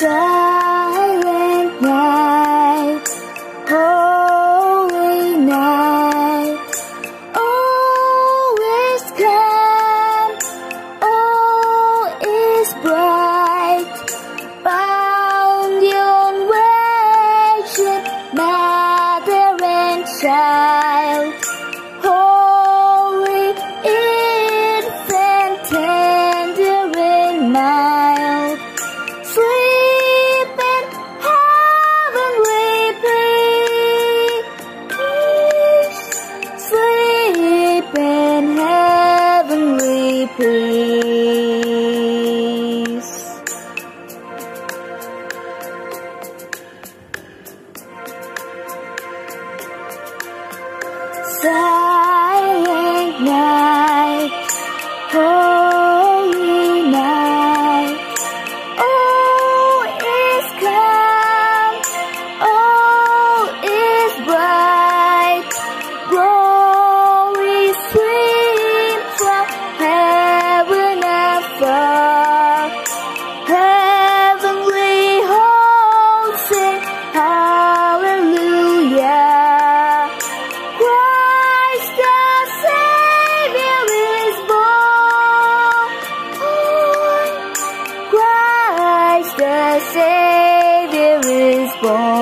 die. peace. Sayang the Savior is born.